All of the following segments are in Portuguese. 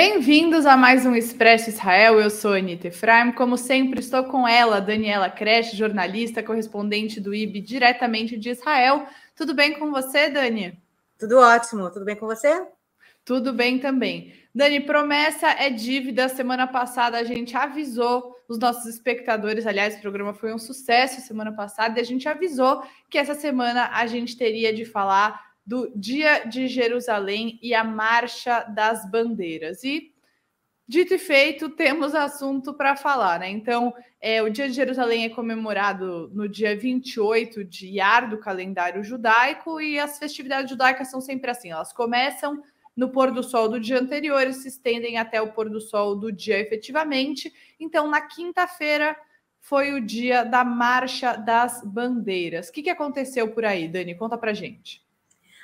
Bem-vindos a mais um Expresso Israel. Eu sou Anitta Efraim. Como sempre, estou com ela, Daniela Creche, jornalista, correspondente do IB diretamente de Israel. Tudo bem com você, Dani? Tudo ótimo. Tudo bem com você? Tudo bem também. Dani, promessa é dívida. Semana passada a gente avisou os nossos espectadores. Aliás, o programa foi um sucesso semana passada e a gente avisou que essa semana a gente teria de falar do Dia de Jerusalém e a Marcha das Bandeiras. E, dito e feito, temos assunto para falar, né? Então, é, o Dia de Jerusalém é comemorado no dia 28 de Iar do calendário judaico e as festividades judaicas são sempre assim: elas começam no pôr do sol do dia anterior e se estendem até o pôr do sol do dia efetivamente. Então, na quinta-feira foi o dia da Marcha das Bandeiras. O que, que aconteceu por aí, Dani? Conta pra gente.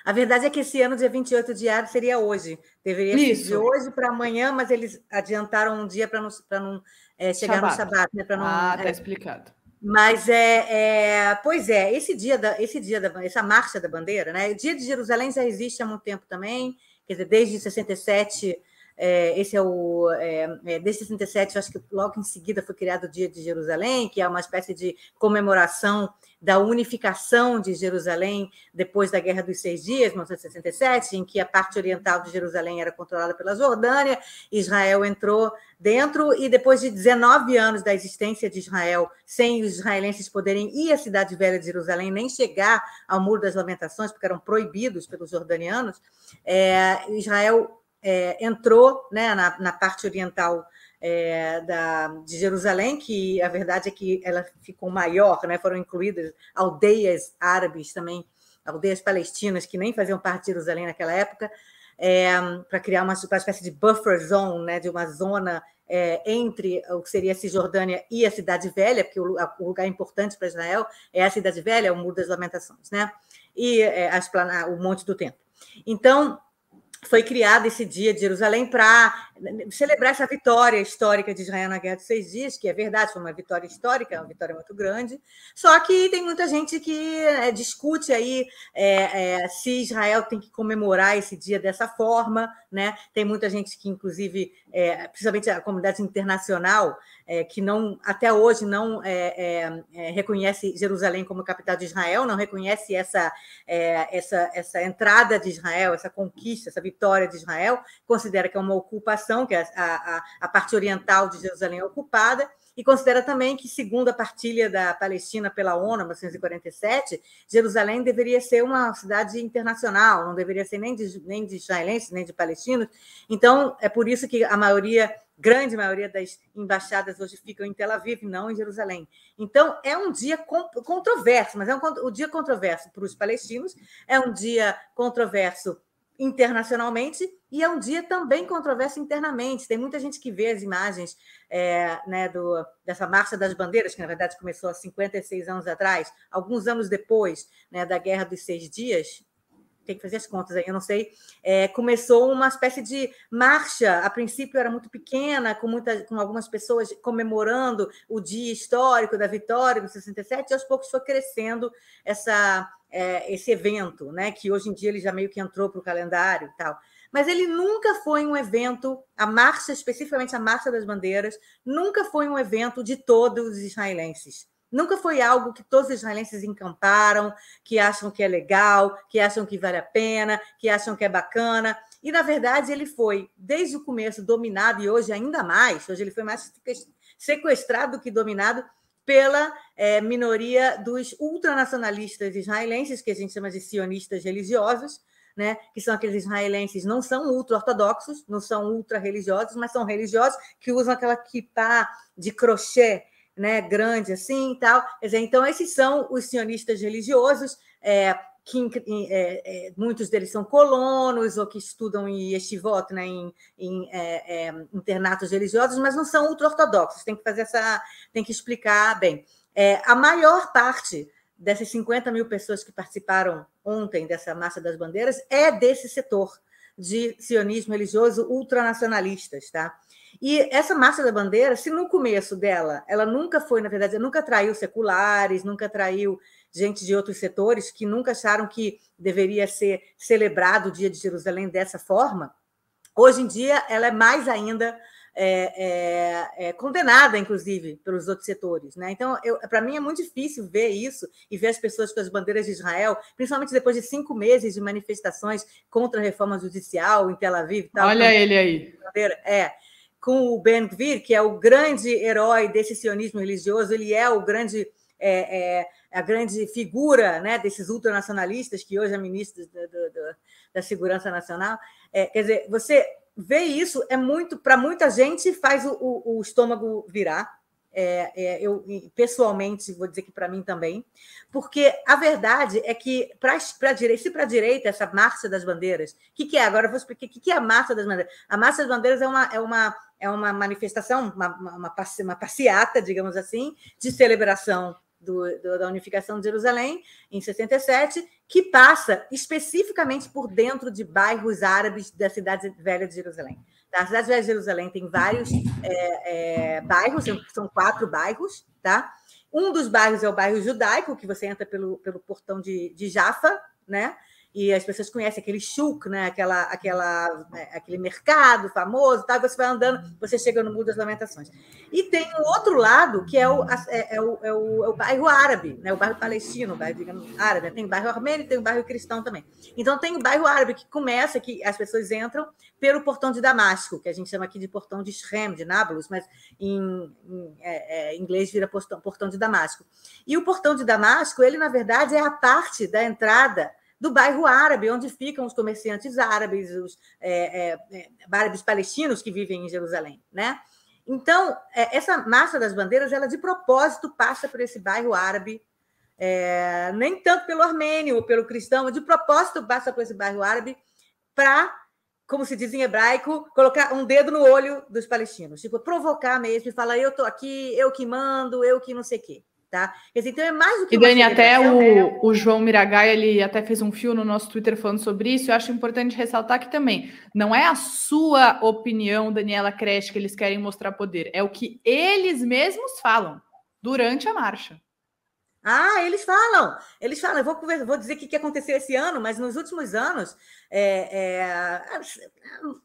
A verdade é que esse ano, dia 28 de ar, seria hoje. Deveria Isso. ser de hoje para amanhã, mas eles adiantaram um dia para não, não é, chegar Shabbat. no Shabat. Né, não, ah, tá é, explicado. Mas é, é, pois é, esse dia da, esse dia da, essa marcha da bandeira, né? O dia de Jerusalém já existe há muito tempo também, quer dizer, desde 67 é, esse é o. É, é, desde 67, acho que logo em seguida foi criado o Dia de Jerusalém, que é uma espécie de comemoração da unificação de Jerusalém depois da Guerra dos Seis Dias, 1967, em que a parte oriental de Jerusalém era controlada pela Jordânia, Israel entrou dentro, e depois de 19 anos da existência de Israel, sem os israelenses poderem ir à cidade velha de Jerusalém, nem chegar ao Muro das Lamentações, porque eram proibidos pelos jordanianos, é, Israel é, entrou né, na, na, parte oriental é, da, de Jerusalém, que a verdade é que ela ficou maior, né, foram incluídas aldeias árabes também, aldeias palestinas que nem faziam parte de Jerusalém naquela época, é, para criar uma, uma, espécie de buffer zone, né, de uma zona é, entre o que seria a Cisjordânia e a Cidade Velha, porque o, o lugar importante para Israel é a Cidade Velha, é o Muro das Lamentações, né? e é, o Monte do Templo. Então, foi criado esse dia de Jerusalém para celebrar essa vitória histórica de Israel na Guerra dos Seis Dias, que é verdade, foi uma vitória histórica, uma vitória muito grande. Só que tem muita gente que é, discute aí é, é, se Israel tem que comemorar esse dia dessa forma, né? Tem muita gente que, inclusive, é, principalmente a comunidade internacional, é, que não até hoje não é, reconhece Jerusalém como capital de Israel, não reconhece essa, essa, essa entrada de Israel, essa conquista, essa vitória de Israel, considera que é uma ocupação que é a, a, a parte oriental de Jerusalém é ocupada, e considera também que, segundo a partilha da Palestina pela ONU, em 1947, Jerusalém deveria ser uma cidade internacional, não deveria ser nem de, nem de israelenses, nem de palestinos. Então, é por isso que a maioria, grande maioria das embaixadas hoje ficam em Tel Aviv, não em Jerusalém. Então, é um dia controverso, mas é um, um dia controverso para os palestinos, é um dia controverso internacionalmente e é um dia também controverso internamente. Tem muita gente que vê as imagens é, né, do, dessa Marcha das Bandeiras, que na verdade começou há 56 anos atrás, alguns anos depois né, da Guerra dos Seis Dias. Tem que fazer as contas aí, eu não sei. É, começou uma espécie de marcha. A princípio era muito pequena, com, muita, com algumas pessoas comemorando o dia histórico da vitória de 67, e aos poucos foi crescendo essa é, esse evento, né? Que hoje em dia ele já meio que entrou para o calendário e tal. Mas ele nunca foi um evento, a marcha, especificamente a Marcha das Bandeiras, nunca foi um evento de todos os israelenses. Nunca foi algo que todos os israelenses encamparam, que acham que é legal, que acham que vale a pena, que acham que é bacana. E, na verdade, ele foi, desde o começo, dominado, e hoje ainda mais, hoje ele foi mais sequestrado do que dominado pela é, minoria dos ultranacionalistas israelenses, que a gente chama de sionistas religiosos, né, que são aqueles israelenses não são ultra-ortodoxos, não são ultra-religiosos, mas são religiosos que usam aquela kippah de crochê né, grande assim e tal. Dizer, então, esses são os sionistas religiosos, é, que é, é, muitos deles são colonos ou que estudam em yeshivot, né, em, em é, é, internatos religiosos, mas não são ultra-ortodoxos. Tem que fazer essa, tem que explicar bem. É, a maior parte dessas 50 mil pessoas que participaram ontem dessa Marcha das Bandeiras é desse setor de sionismo religioso ultranacionalistas, tá? E essa Marcha da Bandeira, se no começo dela, ela nunca foi, na verdade, nunca atraiu seculares, nunca atraiu gente de outros setores que nunca acharam que deveria ser celebrado o Dia de Jerusalém dessa forma, Hoje em dia, ela é mais ainda é, é, é, condenada, inclusive, pelos outros setores. Né? Então, para mim é muito difícil ver isso e ver as pessoas com as bandeiras de Israel, principalmente depois de cinco meses de manifestações contra a reforma judicial em Tel Aviv. Tal, Olha ele aí. É, com o Ben Gvir, que é o grande herói desse sionismo religioso, ele é o grande é, é, a grande figura né, desses ultranacionalistas, que hoje é ministro da, da, da Segurança Nacional. É, quer dizer, você ver isso é muito, para muita gente, faz o, o, o estômago virar. É, é, eu pessoalmente vou dizer que para mim também, porque a verdade é que para direita, se para a direita essa marcha das bandeiras, o que, que, é? Agora vou explicar o que, que, é a marcha das bandeiras. A marcha das bandeiras é uma, é uma, é uma manifestação, uma, uma, uma passeata, digamos assim, de celebração do, do, da unificação de Jerusalém, em 67, que passa especificamente por dentro de bairros árabes da cidade velha de Jerusalém. Tá? A cidade velha de Jerusalém tem vários é, é, bairros, são quatro bairros, tá? Um dos bairros é o bairro judaico, que você entra pelo, pelo portão de, de Jaffa, né? E as pessoas conhecem aquele chuk, né? aquela, aquela, né? aquele mercado famoso, tá? você vai andando, você chega no Muro das Lamentações. E tem um outro lado, que é o, é, é o, é o, é o bairro árabe, né? o bairro palestino, o bairro, digamos, árabe. Tem o bairro armênio tem o bairro cristão também. Então, tem o bairro árabe, que começa, que as pessoas entram pelo portão de Damasco, que a gente chama aqui de portão de Shem, de Nablus, mas em, em é, é, inglês vira portão, portão de Damasco. E o portão de Damasco, ele, na verdade, é a parte da entrada do bairro árabe, onde ficam os comerciantes árabes, os é, é, é, árabes palestinos que vivem em Jerusalém, né? Então, é, essa marcha das bandeiras, ela de propósito passa por esse bairro árabe, é, nem tanto pelo armênio ou pelo cristão, de propósito passa por esse bairro árabe para, como se diz em hebraico, colocar um dedo no olho dos palestinos, tipo, provocar mesmo e falar, eu estou aqui, eu que mando, eu que não sei o quê. Tá? Então é mais do que. E Dani, até o, é... o João Miragai ele até fez um fio no nosso Twitter falando sobre isso. Eu acho importante ressaltar que também não é a sua opinião, Daniela Creche, que eles querem mostrar poder, é o que eles mesmos falam durante a marcha. Ah, eles falam, eles falam. Eu vou, vou dizer o que aconteceu esse ano, mas nos últimos anos, é, é,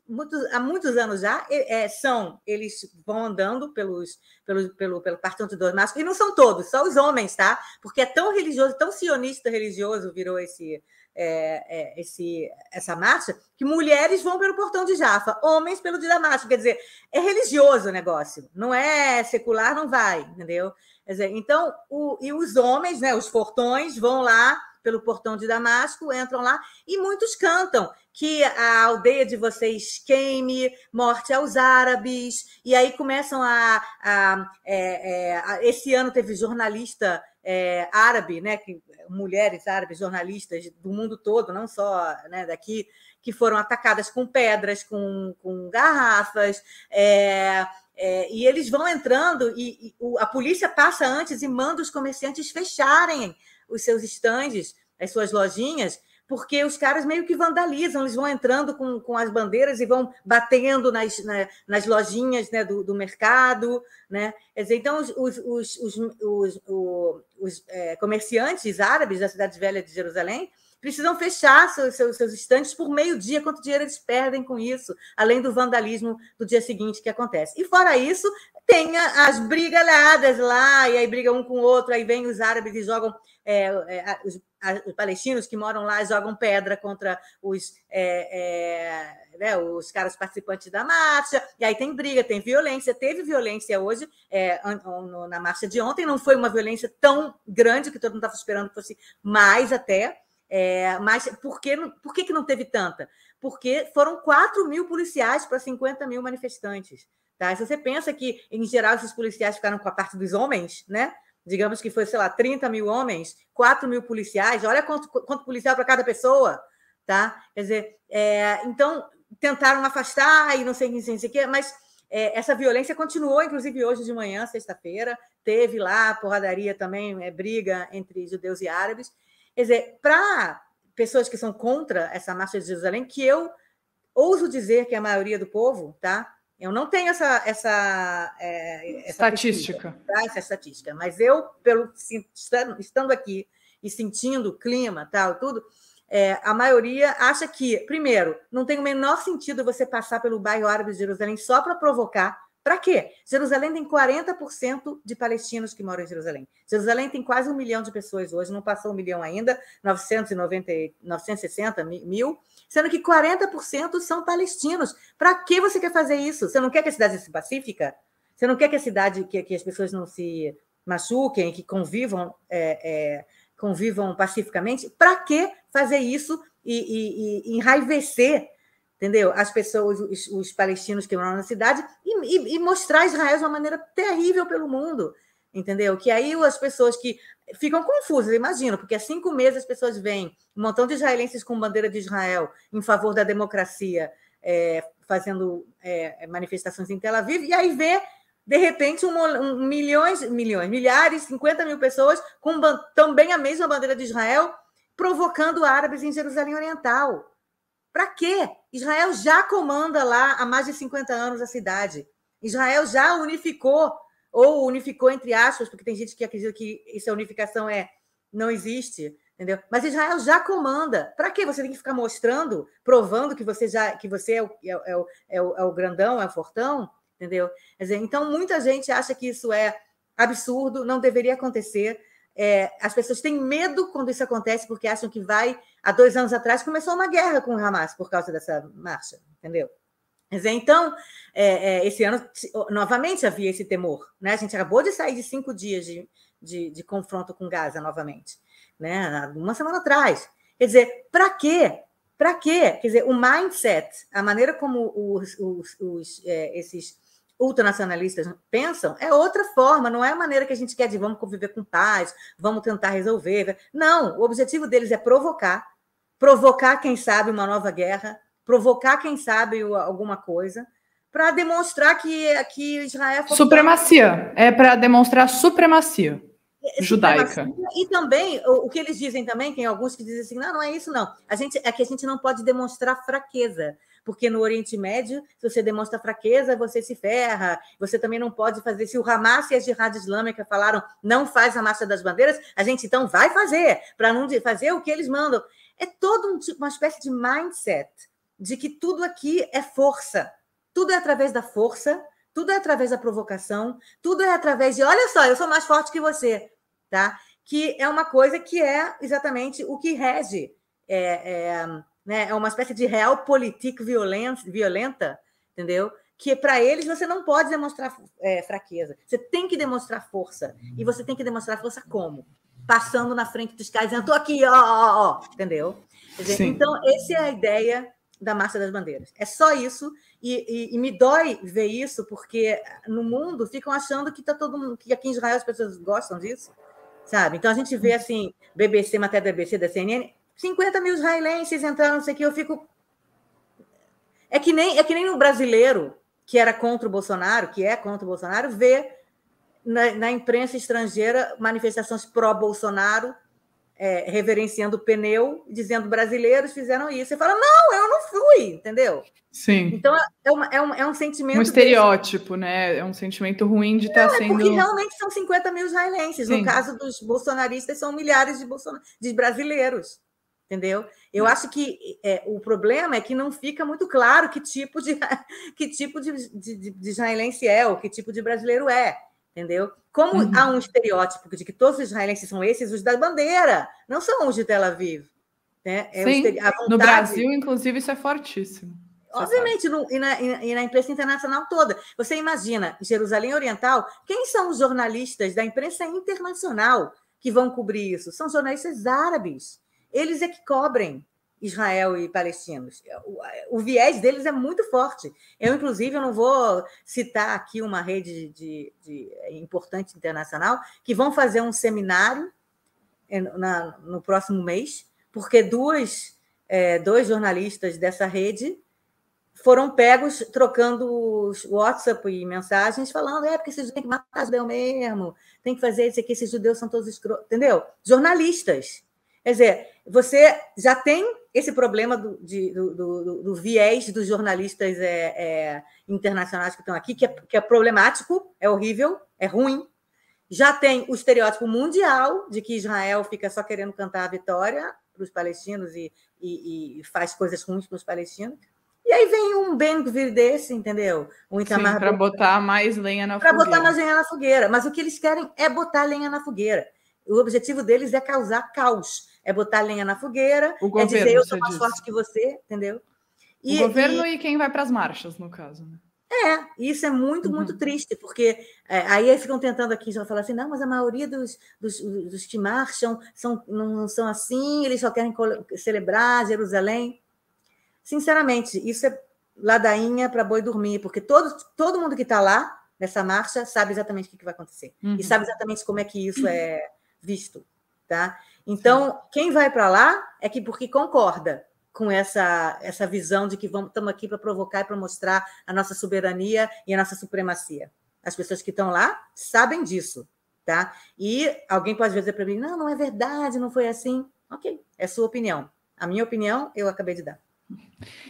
muitos, há muitos anos já, é, são eles vão andando pelos, pelo, pelo, pelo Partão de Damasco, e não são todos, só os homens, tá? Porque é tão religioso, tão sionista religioso virou esse, é, é, esse, essa marcha, que mulheres vão pelo portão de Jaffa, homens pelo de Damasco. Quer dizer, é religioso o negócio, não é secular, não vai, entendeu? Dizer, então, o, e os homens, né, os fortões, vão lá pelo portão de Damasco, entram lá e muitos cantam que a aldeia de vocês queime, morte aos árabes, e aí começam a. a, é, é, a esse ano teve jornalista é, árabe, né, que, mulheres árabes, jornalistas do mundo todo, não só né, daqui, que foram atacadas com pedras, com, com garrafas. É, é, e eles vão entrando e, e a polícia passa antes e manda os comerciantes fecharem os seus estandes, as suas lojinhas, porque os caras meio que vandalizam, eles vão entrando com, com as bandeiras e vão batendo nas, na, nas lojinhas né, do, do, mercado. Né? Dizer, então, os, os, os, os, os é, comerciantes árabes da cidade velha de Jerusalém precisam fechar seus, seus, seus estantes por meio-dia, quanto dinheiro eles perdem com isso, além do vandalismo do dia seguinte que acontece. E fora isso, tem as brigalhadas lá, e aí briga um com o outro, aí vem os árabes e jogam. É, é, os, os, palestinos que moram lá jogam pedra contra os, é, é, né, os caras participantes da marcha, e aí tem briga, tem violência. Teve violência hoje na marcha de ontem, não foi uma violência tão grande que todo mundo estava esperando que fosse mais até. É, mas por, que, por que, que não teve tanta? Porque foram 4 mil policiais para 50 mil manifestantes. Tá? Se você pensa que, em geral, esses policiais ficaram com a parte dos homens, né? Digamos que foi, sei lá, 30 mil homens, 4 mil policiais, olha quanto, quanto policial para cada pessoa. Tá? Quer dizer, é, então tentaram afastar e não sei, o quê, mas é, essa violência continuou, inclusive hoje de manhã, sexta-feira, teve lá porradaria também, é, briga entre judeus e árabes. Quer dizer, para pessoas que são contra essa marcha de Jerusalém, que eu ouso dizer que é a maioria do povo, tá? Eu não tenho essa, essa, é, essa estatística, pesquisa, tá? essa estatística, mas eu, pelo estando aqui e sentindo o clima, tal, tudo, é, a maioria acha que, primeiro, não tem o menor sentido você passar pelo bairro árabe de Jerusalém só para provocar. Para quê? Jerusalém tem 40% de palestinos que moram em Jerusalém. Jerusalém tem quase um milhão de pessoas hoje, não passou um milhão ainda, 990, 960 mil, sendo que 40% são palestinos. Para que você quer fazer isso? Você não quer que a cidade se pacífica? Você não quer que a cidade, que, que as pessoas não se machuquem, que convivam é, é, convivam pacificamente, para que fazer isso e, e, e, enraivecer, entendeu? As pessoas, os, os, palestinos que moram na cidade e, e, mostrar Israel de uma maneira terrível pelo mundo, entendeu? Que aí as pessoas que ficam confusas, imagino, porque há cinco meses as pessoas veem um montão de israelenses com bandeira de Israel em favor da democracia, é, fazendo é, manifestações em Tel Aviv, e aí vê de repente, um, um, milhões, milhões, milhares, 50 mil pessoas com também a mesma bandeira de Israel, provocando árabes em Jerusalém Oriental. Para quê? Israel já comanda lá há mais de 50 anos a cidade. Israel já unificou, ou unificou entre aspas, porque tem gente que acredita que essa unificação é não existe, entendeu? Mas Israel já comanda. Para que você tem que ficar mostrando, provando que você já que você é o, é, é, o, é, o, é o grandão, é o fortão? entendeu? Dizer, então, muita gente acha que isso é absurdo, não deveria acontecer. É, as pessoas têm medo quando isso acontece, porque acham que vai. Há dois anos atrás começou uma guerra com o Hamas por causa dessa marcha, entendeu? Dizer, então, é, é, esse ano, novamente havia esse temor. Né? A gente acabou de sair de cinco dias de, de, de confronto com Gaza novamente, né? uma semana atrás. Quer dizer, para quê? Para quê? Quer dizer, o mindset, a maneira como os, os, os é, esses ultranacionalistas pensam é outra forma, não é a maneira que a gente quer de vamos conviver com paz, vamos tentar resolver. Não, o objetivo deles é provocar, provocar, quem sabe, uma nova guerra, provocar, quem sabe, alguma coisa, para demonstrar que, que Israel. É supremacia. É para demonstrar supremacia. Judaica. E também, o, o, que eles dizem também, tem alguns que dizem assim: não, não é isso, não. A gente, é que a gente não pode demonstrar fraqueza porque no Oriente Médio, se você demonstra fraqueza, você se ferra. Você também não pode fazer. Se o Hamas e a Jihad Islâmica falaram não faz a marcha das bandeiras, a gente então vai fazer, para não fazer o que eles mandam. É todo um tipo, uma espécie de mindset de que tudo aqui é força. Tudo é através da força, tudo é através da provocação, tudo é através de, olha só, eu sou mais forte que você, tá? Que é uma coisa que é exatamente o que rege é, é, né? É uma espécie de realpolitik violenta, entendeu? Que para eles você não pode demonstrar é, fraqueza, você tem que demonstrar força. E você tem que demonstrar força como? Passando na frente dos caras dizendo, estou aqui, ó, ó, ó, entendeu? Dizer, então, essa é a ideia da Marcha das Bandeiras. É só isso, e, e, e, me dói ver isso, porque no mundo ficam achando que tá todo mundo, que aqui em Israel as pessoas gostam disso, sabe? Então a gente vê assim, BBC, matéria da BBC, da CNN, 50 mil israelenses entraram, não sei o que, eu fico. É que nem, é que nem o brasileiro que era contra o Bolsonaro, que é contra o Bolsonaro, vê na, na imprensa estrangeira manifestações pró-Bolsonaro, é, reverenciando o pneu, dizendo brasileiros fizeram isso. Você fala, não, eu não fui, entendeu? Sim. Então é, uma, é, um, é um sentimento. Um estereótipo, desse... né? É um sentimento ruim de estar tá sendo. É porque realmente são 50 mil israelenses. Sim. No caso dos bolsonaristas, são milhares de, bolson... de brasileiros entendeu? Eu acho que é, o problema é que não fica muito claro que tipo de que tipo de, de, de israelense é ou que tipo de brasileiro é, entendeu? Como uhum. há um estereótipo de que todos os israelenses são esses, os da bandeira, não são os de Tel Aviv. Né? É Sim, vontade... no Brasil, inclusive, isso é fortíssimo. Obviamente, no, e, na, e, na, imprensa internacional toda. Você imagina, Jerusalém Oriental, quem são os jornalistas da imprensa internacional que vão cobrir isso? São jornalistas árabes eles é que cobrem Israel e palestinos. O, o, viés deles é muito forte. Eu, inclusive, eu não vou citar aqui uma rede de, de importante internacional que vão fazer um seminário na, no próximo mês, porque duas, é, dois jornalistas dessa rede foram pegos trocando WhatsApp e mensagens, falando: é porque esses judeus têm que matar judeu mesmo, tem que fazer isso aqui, esses judeus são todos escrotos. Entendeu? Jornalistas Quer dizer, você já tem esse problema do, de, do, do, do viés dos jornalistas é, é, internacionais que estão aqui, que é, que é problemático, é horrível, é ruim. Já tem o estereótipo mundial de que Israel fica só querendo cantar a vitória os palestinos e, e, e, faz coisas ruins para os palestinos. E aí vem um Ben Gvir desse, entendeu? Um Itamar para botar mais lenha na fogueira. Para botar mais lenha na fogueira. Mas o que eles querem é botar lenha na fogueira. O objetivo deles é causar caos. É botar lenha na fogueira, o é governo, dizer eu sou mais disse. forte que você, entendeu? E, o governo e... e quem vai para as marchas, no caso. Né? É, isso é muito, uhum. muito triste, porque é, aí ficam tentando aqui já falar assim, não, mas a maioria dos, dos, dos que marcham são, não são assim, eles só querem celebrar Jerusalém. Sinceramente, isso é ladainha para boi dormir, porque todo, todo mundo que está lá nessa marcha sabe exatamente o que, que vai acontecer uhum. e sabe exatamente como é que isso é visto, tá? Então, quem vai para lá é que porque concorda, com essa, essa visão de que estamos aqui para provocar e para mostrar a nossa soberania e a nossa supremacia. As pessoas que estão lá sabem disso, tá? E alguém pode dizer para mim, não, não é verdade, não foi assim. Ok, é sua opinião. A minha opinião eu acabei de dar.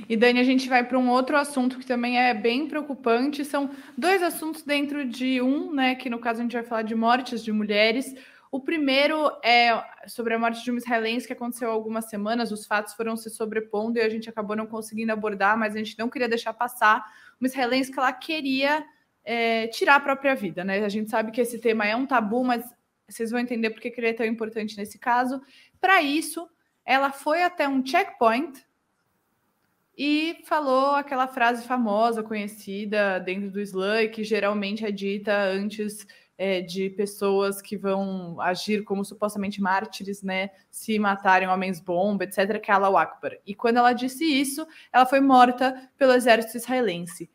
E Dani, a gente vai para um outro assunto que também é bem preocupante. São dois assuntos dentro de um, né? Que no caso a gente vai falar de mortes de mulheres. O primeiro é sobre a morte de um israelense que aconteceu há algumas semanas. Os fatos foram se sobrepondo e a gente acabou não conseguindo abordar, mas a gente não queria deixar passar. Uma israelense que ela queria é, tirar a própria vida, né? A gente sabe que esse tema é um tabu, mas vocês vão entender por que ele é tão importante nesse caso. Para isso, ela foi até um checkpoint e falou aquela frase famosa, conhecida dentro do Islã, que geralmente é dita antes é, de pessoas que vão agir como supostamente mártires, né? Se matarem homens-bomba, etc., que é Allah Akbar. E quando ela disse isso, ela foi morta pelo exército israelense.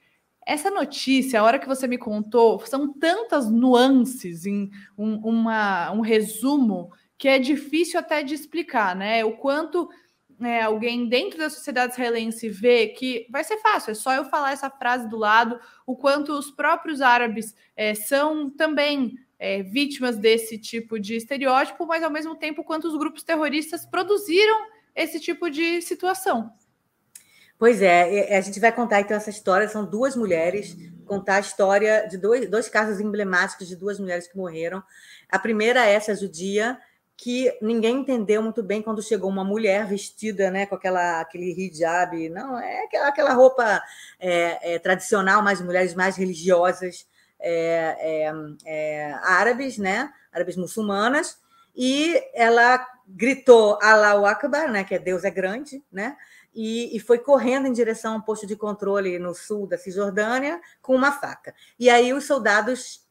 Essa notícia, a hora que você me contou, são tantas nuances em um, uma, um resumo que é difícil até de explicar, né? O quanto é, alguém dentro da sociedade israelense vê que vai ser fácil, é só eu falar essa frase do lado, o quanto os próprios árabes é, são também é, vítimas desse tipo de estereótipo, mas ao mesmo tempo quanto os grupos terroristas produziram esse tipo de situação. Pois é, a gente vai contar então essa história. São duas mulheres, contar a história de dois, dois casos emblemáticos de duas mulheres que morreram. A primeira é essa judia, que ninguém entendeu muito bem quando chegou uma mulher vestida né, com aquela, aquele hijab, não, é aquela, aquela roupa é, é, tradicional, mais mulheres mais religiosas é, é, é, árabes, né, árabes muçulmanas, e ela gritou Allahu Akbar, né, que é Deus é grande, né, e, e, foi correndo em direção a um posto de controle no sul da Cisjordânia com uma faca. E aí os soldados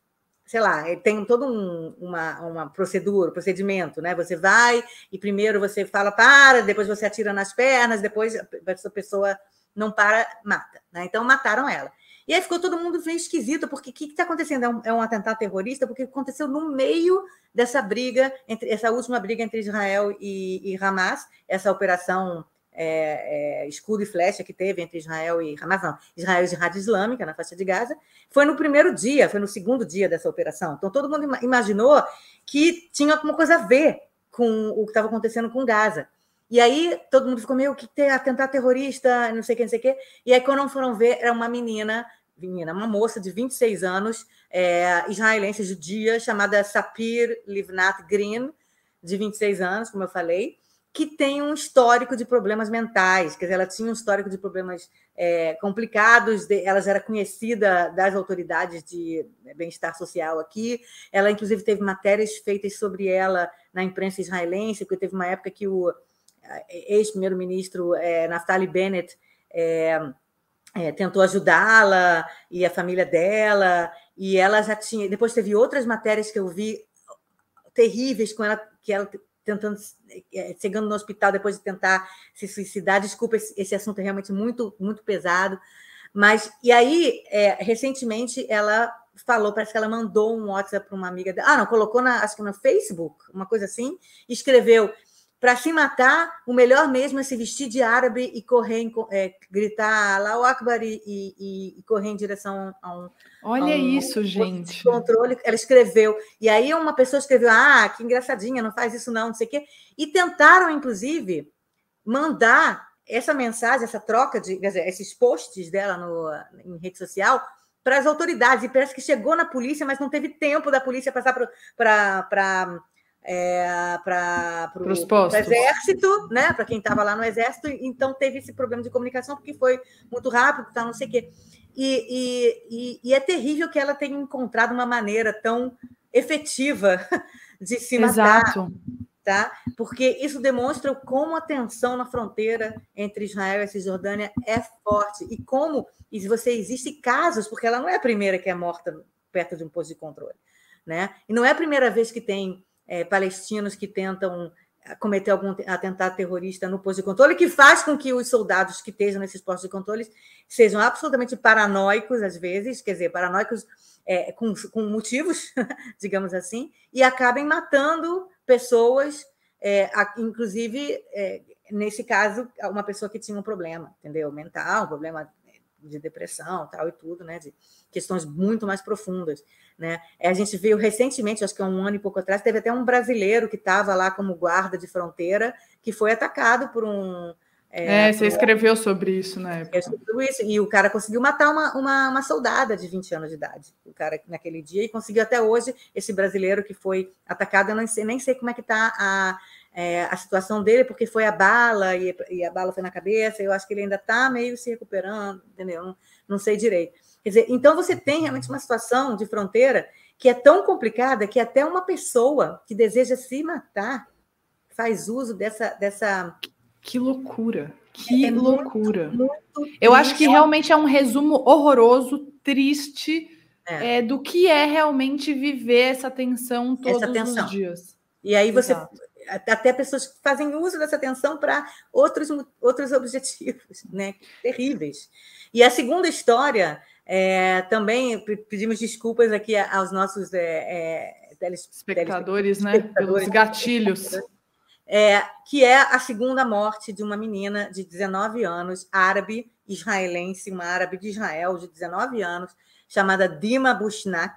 sei lá, tem todo um, uma, uma procedura, procedimento, né? Você vai e primeiro você fala para, depois você atira nas pernas, depois essa pessoa não para, mata. Né? Então mataram ela. E aí ficou todo mundo meio esquisito, porque o que está acontecendo? É um, é um, atentado terrorista, porque aconteceu no meio dessa briga, entre essa última briga entre Israel e, e Hamas, essa operação é, é, escudo e flecha que teve entre Israel e Hamas, não, Israel e Jihad Islâmica na faixa de Gaza, foi no primeiro dia, foi no segundo dia dessa operação. Então todo mundo imaginou que tinha alguma coisa a ver com o que estava acontecendo com Gaza. E aí todo mundo ficou meio que ter atentado terrorista, não sei o que, não sei o que. E aí quando foram ver, era uma menina, menina, uma moça de 26 anos, é, israelense judia, chamada Sapir Livnat Green, de 26 anos, como eu falei que tem um histórico de problemas mentais, quer dizer, ela tinha um histórico de problemas é, complicados, de, ela já era conhecida das autoridades de bem-estar social aqui, ela inclusive teve matérias feitas sobre ela na imprensa israelense, porque teve uma época que o ex-primeiro-ministro é, Naftali Bennett é, é, tentou ajudá-la e a família dela, e ela já tinha, depois teve outras matérias que eu vi terríveis com ela, que ela tentando, é, chegando no hospital depois de tentar se suicidar. Desculpa, esse, esse assunto é realmente muito, muito pesado. Mas, e aí, é, recentemente, ela falou, parece que ela mandou um WhatsApp para uma amiga. Ah, não, colocou na, acho que no Facebook, uma coisa assim, escreveu: para se matar, o melhor mesmo é se vestir de árabe e correr, é, gritar Allahu Akbar e, e, e, correr em direção a um. Olha a um, isso, um, gente. Controle. Ela escreveu. E aí uma pessoa escreveu: Ah, que engraçadinha, não faz isso não, não sei o quê. E tentaram, inclusive, mandar essa mensagem, essa troca de, quer dizer, esses posts dela no, em rede social para as autoridades. E parece que chegou na polícia, mas não teve tempo da polícia passar para é, para o exército, né? Para quem estava lá no exército, então teve esse problema de comunicação porque foi muito rápido, tá, não sei o quê. E, e, e, e, é terrível que ela tenha encontrado uma maneira tão efetiva de se matar. Exato. Tá? Porque isso demonstra como a tensão na fronteira entre Israel e Cisjordânia é forte e como e você existe casos, porque ela não é a primeira que é morta perto de um posto de controle, né? E não é a primeira vez que tem é, palestinos que tentam cometer algum atentado terrorista no posto de controle, que faz com que os soldados que estejam nesses postos de controle sejam absolutamente paranoicos, às vezes, quer dizer, paranoicos é, com, com, motivos, digamos assim, e acabem matando pessoas, é, inclusive, é, nesse caso, uma pessoa que tinha um problema, entendeu? Mental, um problema de depressão tal e tudo, né? De questões muito mais profundas, né? É, a gente viu recentemente, acho que há um ano e pouco atrás, teve até um brasileiro que estava lá como guarda de fronteira que foi atacado por um é, é, você escreveu sobre isso na época. Isso, e o cara conseguiu matar uma, uma, uma, soldada de 20 anos de idade, o cara naquele dia, e conseguiu até hoje, esse brasileiro que foi atacado, eu não sei, nem sei como é que está a, é, a situação dele, porque foi a bala, e, e, a bala foi na cabeça, eu acho que ele ainda está meio se recuperando, entendeu? Não, não sei direito. Quer dizer, então você tem realmente uma situação de fronteira que é tão complicada que até uma pessoa que deseja se matar faz uso dessa, dessa que loucura! Que é loucura! Muito, muito Eu acho que realmente é um resumo horroroso, triste, é. É, do que é realmente viver essa tensão todos essa tensão. os dias. E aí você. Exato. Até pessoas que fazem uso dessa tensão para outros, outros objetivos, né? Terríveis. E a segunda história, é, também pedimos desculpas aqui aos nossos é, é, telespectadores, né? Pelos gatilhos é, que é a segunda morte de uma menina de 19 anos, árabe israelense, uma árabe de Israel de 19 anos, chamada Dima Bushnak,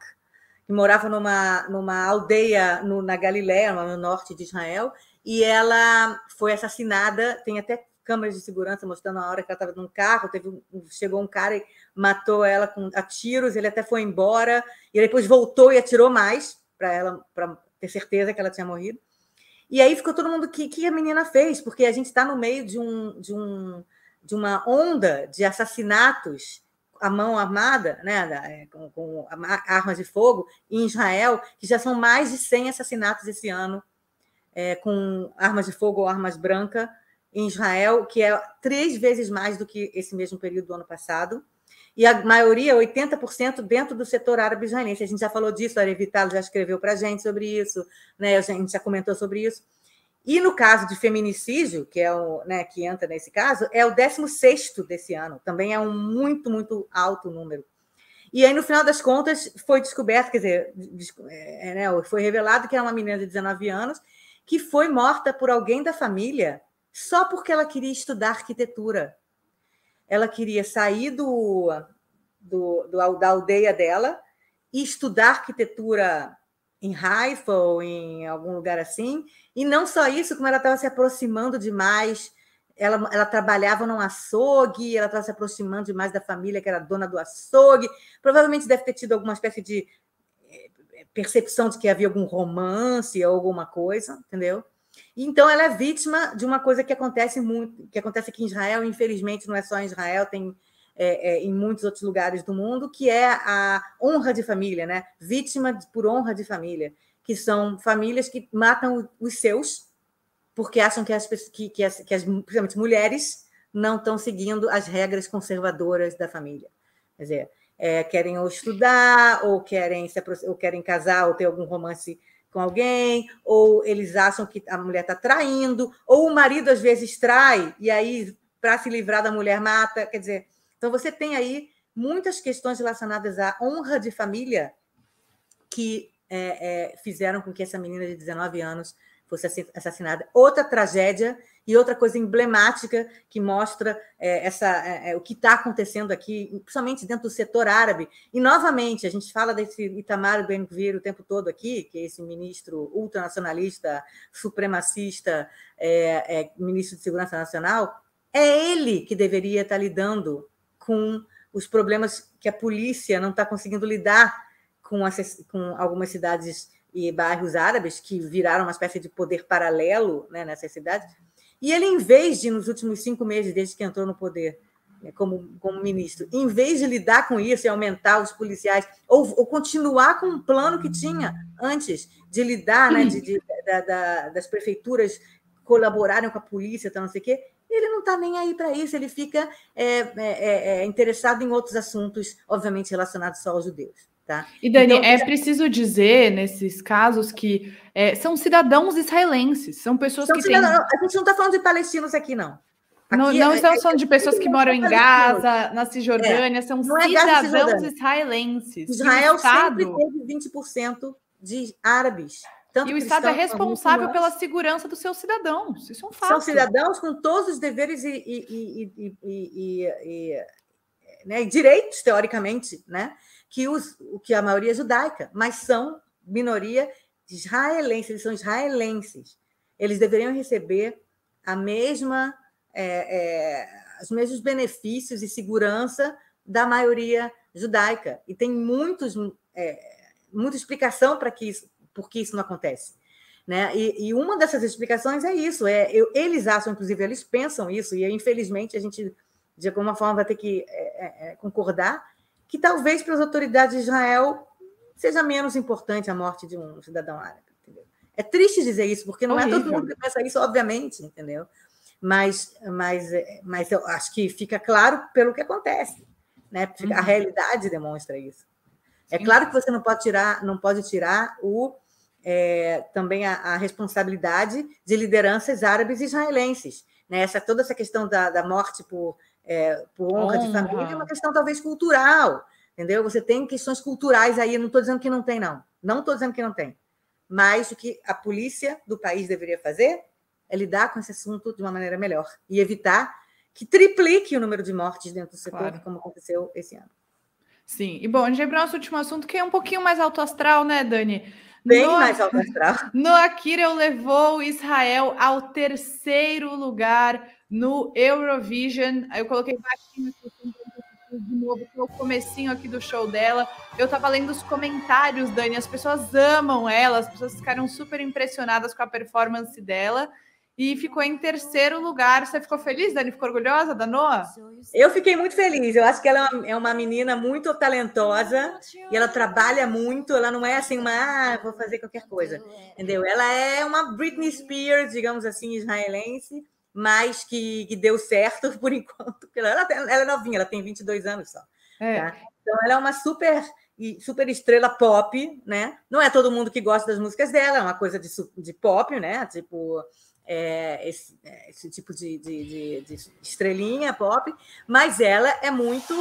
que morava numa, numa aldeia no, na Galiléia, no norte de Israel, e ela foi assassinada. Tem até câmeras de segurança mostrando a hora que ela estava num carro. Teve chegou um cara e matou ela com a tiros. Ele até foi embora e depois voltou e atirou mais para ela para ter certeza que ela tinha morrido. E aí ficou todo mundo, que, que a menina fez? Porque a gente está no meio de, um, de, um, de uma onda de assassinatos à mão armada, né, é, com, com, armas de fogo, em Israel, que já são mais de 100 assassinatos esse ano, é, com armas de fogo ou armas brancas, em Israel, que é três vezes mais do que esse mesmo período do ano passado e a maioria, 80%, dentro do setor árabe israelense. A gente já falou disso, a Arevitalo já escreveu para a gente sobre isso, né? a gente já comentou sobre isso. E no caso de feminicídio, que é o né, que entra nesse caso, é o 16 desse ano, também é um muito, muito alto número. E aí, no final das contas, foi descoberto, quer dizer, é, né, foi revelado que era uma menina de 19 anos que foi morta por alguém da família só porque ela queria estudar arquitetura ela queria sair do, do, do, da aldeia dela e estudar arquitetura em Haifa ou em algum lugar assim. E não só isso, como ela estava se aproximando demais. Ela, ela trabalhava num açougue, ela estava se aproximando demais da família que era dona do açougue. Provavelmente deve ter tido alguma espécie de eh, percepção de que havia algum romance ou alguma coisa, entendeu? Então, ela é vítima de uma coisa que acontece muito, que acontece aqui em Israel, infelizmente não é só em Israel, tem é, é, em muitos outros lugares do mundo, que é a honra de família, né? Vítima por honra de família, que são famílias que matam os seus porque acham que as, que, que as, que as principalmente mulheres não estão seguindo as regras conservadoras da família. Quer dizer, é, querem ou estudar, ou querem, se, ou querem casar, ou ter algum romance com alguém, ou eles acham que a mulher está traindo, ou o marido às vezes trai, e aí, para se livrar da mulher, mata. Quer dizer, então você tem aí muitas questões relacionadas à honra de família que é, é, fizeram com que essa menina de 19 anos fosse assassinada. Outra tragédia e outra coisa emblemática que mostra é, essa, é, é o que está acontecendo aqui, principalmente dentro do setor árabe. E, novamente, a gente fala desse Itamar Ben-Gvir o tempo todo aqui, que é esse ministro ultranacionalista, supremacista, é, é, ministro de Segurança Nacional. É ele que deveria estar lidando com os problemas que a polícia não está conseguindo lidar com, com algumas cidades e bairros árabes, que viraram uma espécie de poder paralelo né, nessas cidades. E ele, em vez de, nos últimos cinco meses, desde que entrou no poder né, como, como ministro, em vez de lidar com isso e aumentar os policiais, ou, ou continuar com o plano que tinha antes de lidar, né, de, de da, da, das prefeituras colaborarem com a polícia, tá, não sei o quê, ele não está nem aí para isso, ele fica é, é, é, é, interessado em outros assuntos, obviamente relacionados só aos judeus. Tá? E Dani, então, é preciso dizer nesses casos que é, são cidadãos israelenses, são pessoas são que têm. A gente não está falando de palestinos aqui, não. Aqui não, não é, estamos falando de pessoas que moram em Gaza, na Cisjordânia, são cidadãos israelenses. Israel sempre teve 20% de árabes. E o Estado é responsável pela segurança dos seus cidadãos. Isso é um fato. São cidadãos com todos os deveres e, e, e, e né, direitos, teoricamente, né? que, os, que a maioria é judaica, mas são minoria israelense, eles são israelenses. Eles deveriam receber a mesma, é, é, os mesmos benefícios e segurança da maioria judaica. E tem muitos, é, muita explicação para que isso, por que isso não acontece. Né? E, e, uma dessas explicações é isso. É, eu, eles acham, inclusive, eles pensam isso, e infelizmente a gente, de alguma forma, vai ter que é, é, concordar que talvez para as autoridades de Israel seja menos importante a morte de um cidadão árabe. Entendeu? É triste dizer isso, porque não Horrível. é todo mundo que pensa isso, obviamente, entendeu? Mas, mas, mas eu acho que fica claro pelo que acontece. Né? A uhum. realidade demonstra isso. É. É claro que você não pode tirar, não pode tirar o, é, também a, a, responsabilidade de lideranças árabes e israelenses. Né? Essa, toda essa questão da, da morte por é, por honra, honra, de família, é uma questão talvez cultural, entendeu? Você tem questões culturais aí, não estou dizendo que não tem, não. Não estou dizendo que não tem. Mas o que a polícia do país deveria fazer é lidar com esse assunto de uma maneira melhor e evitar que triplique o número de mortes dentro do setor, claro. como aconteceu esse ano. Sim, e bom, a gente vai para o nosso último assunto, que é um pouquinho mais alto astral, né, Dani? Bem no, mais alto astral. No Akira levou Israel ao terceiro lugar no Eurovision. Aí eu coloquei baixinho aqui, de novo, é o comecinho aqui do show dela. Eu tava lendo os comentários, Dani, as pessoas amam ela, as pessoas ficaram super impressionadas com a performance dela. E ficou em terceiro lugar. Você ficou feliz, Dani? Ficou orgulhosa da Noah? Eu fiquei muito feliz. Eu acho que ela é uma menina muito talentosa e ela trabalha muito. Ela não é assim, uma, ah, vou fazer qualquer coisa. Entendeu? Ela é uma Britney Spears, digamos assim, israelense mas que, que deu certo por enquanto. Ela, ela é novinha, ela tem 22 anos só. É. Tá? Então, ela é uma super super estrela pop, né? Não é todo mundo que gosta das músicas dela, é uma coisa de, de pop, né? Tipo, é, esse, é, esse, tipo de, de, de, de, estrelinha pop, mas ela é muito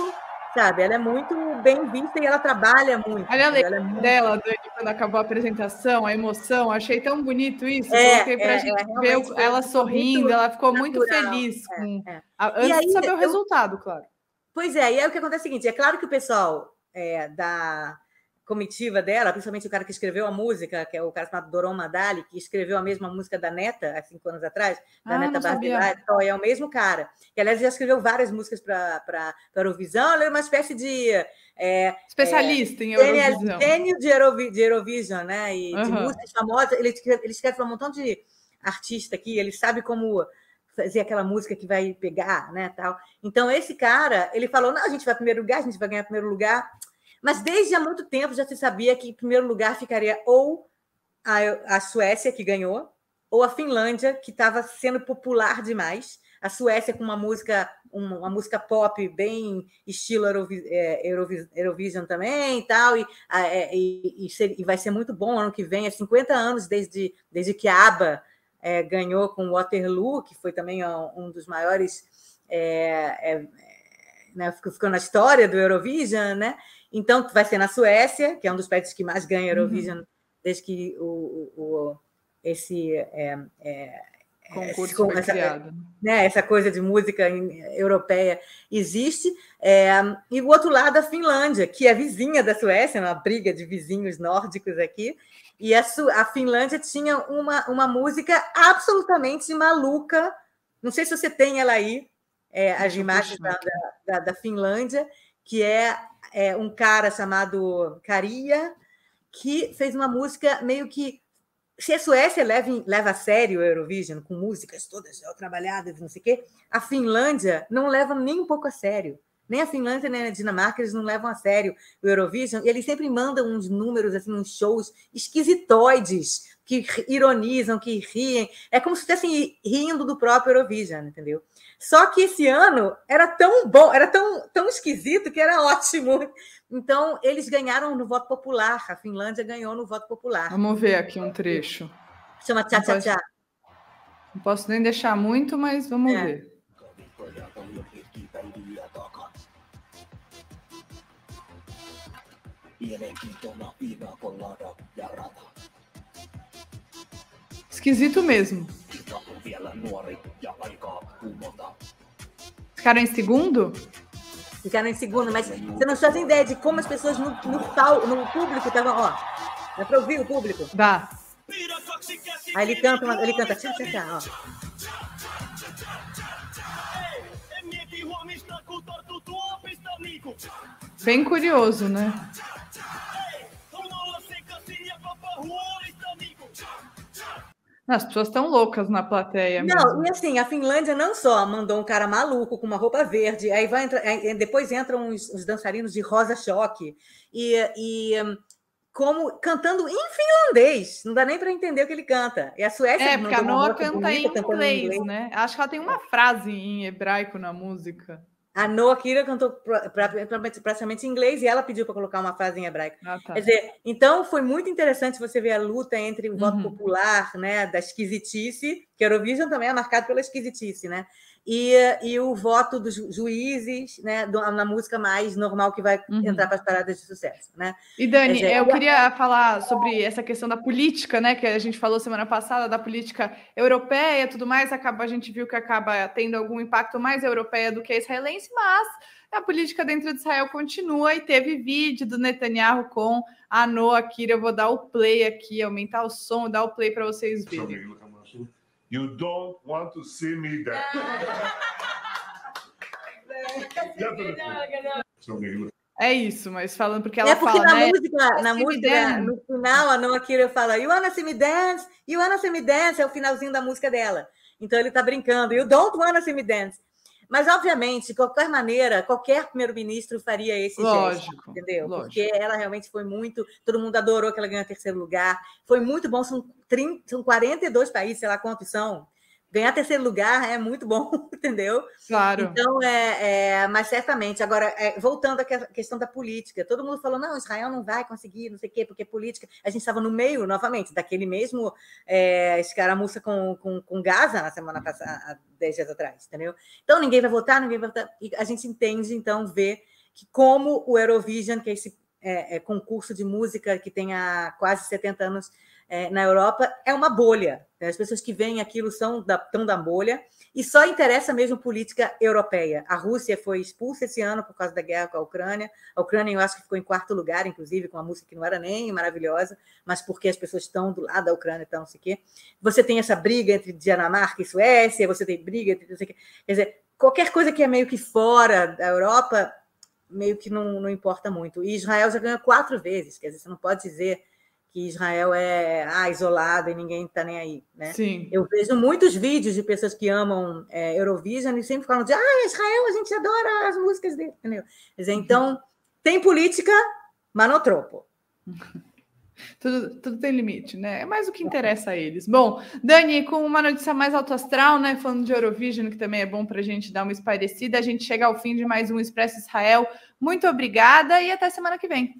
sabe? Ela é muito bem vista e ela trabalha muito. Olha a letra é muito... dela, quando acabou a apresentação, a emoção, achei tão bonito isso. É, Coloquei pra é, gente é, ver ela sorrindo, ela ficou natural, muito feliz é, com... É. antes aí, de saber o resultado, claro. Pois é, e aí o que acontece é o seguinte: é claro que o pessoal é, da comitiva dela, principalmente o cara que escreveu a música, que é o cara chamado Doron Madali, que escreveu a mesma música da Neta, há cinco anos atrás, da ah, Neta Barbieri, então, é o mesmo cara. Que, aliás, já escreveu várias músicas para a Eurovisão, ela é uma espécie de... É, Especialista é, em Eurovisão. Gênio de, Eurovi de Eurovision, né? E uhum. de músicas famosas. Ele, ele escreve para um montão de artista aqui, ele sabe como fazer aquela música que vai pegar, né, tal. Então, esse cara, ele falou, não, a gente vai primeiro lugar, a gente vai ganhar primeiro lugar. Mas desde há muito tempo já se sabia que em primeiro lugar ficaria ou a, a Suécia, que ganhou, ou a Finlândia, que estava sendo popular demais. A Suécia com uma música, uma, uma música pop bem estilo é, Eurovision, Eurovision também e tal, e, é, e, e, e, vai ser muito bom ano que vem, é 50 anos desde, desde que a ABBA é, ganhou com Waterloo, que foi também um dos maiores, é, é, né, ficou na história do Eurovision, né? Então, vai ser na Suécia, que é um dos países que mais ganha uhum. Eurovision uhum. desde que o, o esse, é, é, concurso foi essa, criado. Né, essa coisa de música europeia existe. É, e o outro lado, a Finlândia, que é vizinha da Suécia, uma briga de vizinhos nórdicos aqui. E a, a Finlândia tinha uma, uma música absolutamente maluca. Não sei se você tem ela aí, é, as imagens da, da, da Finlândia, que é é, um cara chamado Caria, que fez uma música meio que se a Suécia leva, leva a sério o Eurovision, com músicas todas trabalhadas, não sei o quê, a Finlândia não leva nem um pouco a sério. Nem a Finlândia nem a Dinamarca eles não levam a sério o Eurovision. E eles sempre mandam uns números, assim, uns shows esquisitoides, que ironizam, que riem. É como se estivessem rindo do próprio Eurovision, entendeu? Só que esse ano era tão bom, era tão, tão esquisito que era ótimo. Então, eles ganharam no voto popular. A Finlândia ganhou no voto popular. Vamos ver aqui um trecho. Chama Tchá Tchá Tchá. Não posso nem deixar muito, mas vamos é. ver. Esquisito mesmo. Ficaram em segundo? Ficaram em segundo, mas você não faz ideia de como as pessoas no, no, tal, no público estavam. Ó, dá para ouvir o público? Dá. Aí ele canta, ele canta, ó. Bem curioso, né? As pessoas estão loucas na plateia. Não, mesmo. e assim, a Finlândia não só mandou um cara maluco com uma roupa verde, aí vai entrar, depois entram os, os dançarinos de rosa choque e, e como cantando em finlandês, não dá nem para entender o que ele canta. E a Suécia É, porque a Noa canta em inglês, em inglês, né? Acho que ela tem uma frase em hebraico na música. A Noah Kira cantou praticamente em inglês e ela pediu para colocar uma frase em hebraico. Ah, tá. Quer dizer, então foi muito interessante você ver a luta entre o voto uhum. popular, né, da esquisitice, que a Eurovision também é marcado pela esquisitice, né? E, e o voto dos juízes né, na música mais normal que vai uhum. entrar para as paradas de sucesso. Né? E Dani, dizer, eu queria falar sobre essa questão da política, né? Que a gente falou semana passada, da política europeia e tudo mais, acaba, a gente viu que acaba tendo algum impacto mais europeia do que a israelense, mas a política dentro de Israel continua e teve vídeo do Netanyahu com a Noa Kira. Eu vou dar o play aqui, aumentar o som, dar o play para vocês verem. You don't want to see me there. É isso, mas falando porque ela é porque fala, na né? música, na música, no final, a Noah Kira fala You wanna see me dance? You wanna see me dance? É o finalzinho da música dela. Então ele tá brincando. You don't wanna see me dance. Mas, obviamente, de qualquer maneira, qualquer primeiro-ministro faria esse lógico, gesto, entendeu? Lógico. Porque ela realmente foi muito. Todo mundo adorou que ela ganhou terceiro lugar. Foi muito bom. São, 30, são 42 países, sei lá quantos são ganhar terceiro lugar é muito bom, entendeu? Claro. Então, é, é mas certamente. Agora, é, voltando à questão da política, todo mundo falou: não, Israel não vai conseguir, não sei o quê, porque política. A gente estava no meio, novamente, daquele mesmo é, escaramuça com, com, com Gaza na semana passada, há 10 dias atrás, entendeu? Então, ninguém vai votar, ninguém vai votar. E a gente entende, então, ver que como o Eurovision, que é esse é, é concurso de música que tem há quase 70 anos é, na Europa é uma bolha. Né? As pessoas que veem aquilo são da, tão da bolha e só interessa mesmo política europeia. A Rússia foi expulsa esse ano por causa da guerra com a Ucrânia. A Ucrânia, eu acho que ficou em quarto lugar, inclusive, com uma música que não era nem maravilhosa, mas porque as pessoas estão do lado da Ucrânia, então não sei o quê. Você tem essa briga entre Dinamarca e Suécia, você tem briga entre não sei o quê. Quer dizer, qualquer coisa que é meio que fora da Europa, meio que não, não importa muito. E Israel já ganhou quatro vezes, quer dizer, você não pode dizer que Israel é ah, isolado e ninguém está nem aí, né? Sim. Eu vejo muitos vídeos de pessoas que amam é, Eurovision e sempre falam de ah, Israel, a gente adora as músicas dele, entendeu? Dizer, então, tem política, mas não tropo. Tudo, tudo tem limite, né? É mais o que interessa a eles. Bom, Dani, com uma notícia mais alto astral, né? Falando de Eurovision, que também é bom para a gente dar uma espairecida, a gente chega ao fim de mais um Expresso Israel. Muito obrigada e até semana que vem.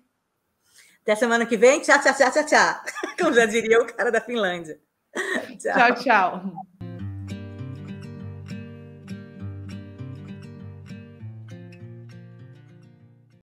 Até semana que vem. Tchau, tchau, tchau, tchau, tchau. Como já diria o cara da Finlândia. tchau. tchau. tchau.